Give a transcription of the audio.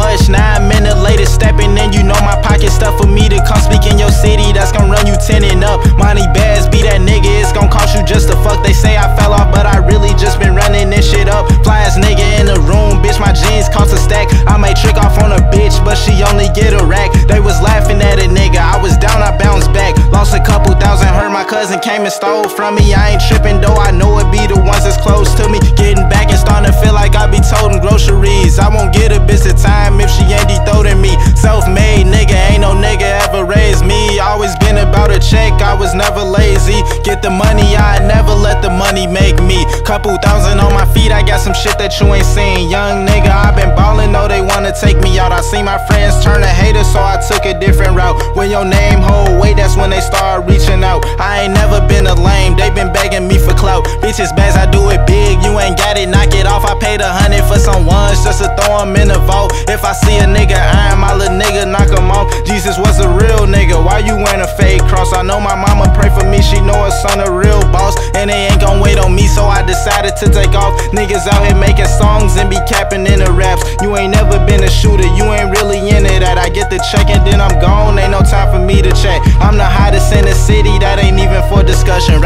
much. Nine minutes later, stepping in, you know my pocket stuff for me to come speak in your city. That's gonna run you tenning up. Moni Bags, be that nigga, it's gonna cost you just to fuck. They say I fell off, but I really just been running this shit up. Fly Flyest nigga in the room, bitch, my jeans cost a stack. I may trick off on a bitch, but she only get a rack. They was laughing at a nigga, I was down, I bounced back. Lost a couple thousand, heard my cousin came and stole from me. I ain't tripping though, I know it be the ones that's close to me. Getting back and starting to feel like I be toting was never lazy. Get the money, I never let the money make me. Couple thousand on my feet, I got some shit that you ain't seen. Young nigga, I been ballin', know they wanna take me out. I seen my friends turn to haters, so I took a different route. When your name hold weight, that's when they start reaching out. I ain't never been a lame, they been begging me for clout. Bitches bags, I do it big, you ain't got it, knock it off. I paid a hundred for some ones just to throw them in the vault. If I see a nigga iron my little nigga, knock him off. Jesus was a real nigga, why you wearing a fake cross? I know my me, she know her son a real boss. And they ain't gon' wait on me, so I decided to take off. Niggas out here making songs and be capping in the raps. You ain't never been a shooter, you ain't really into that. I get the check and then I'm gone, ain't no time for me to check. I'm the hottest in the city, that ain't even for discussion.